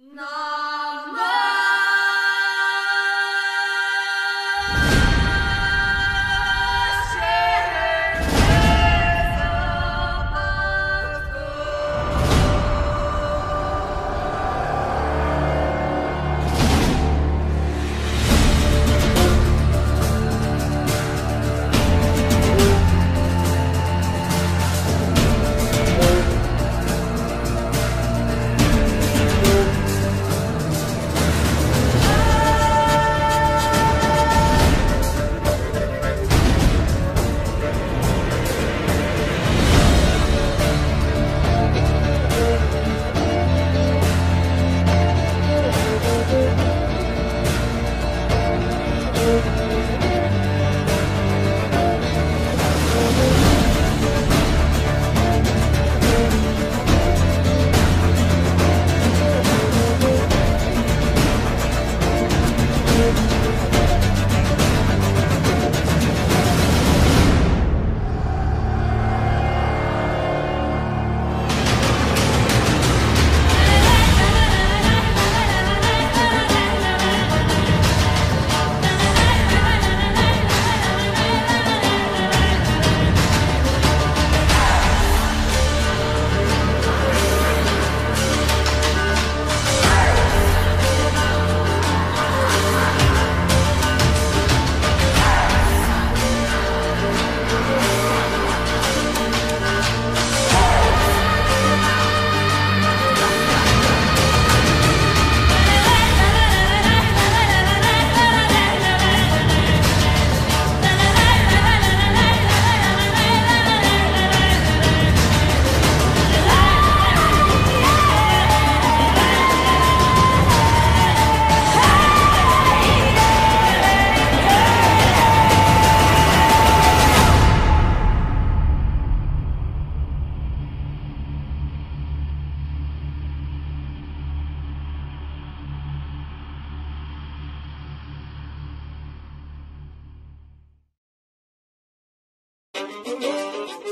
No.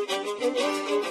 thank you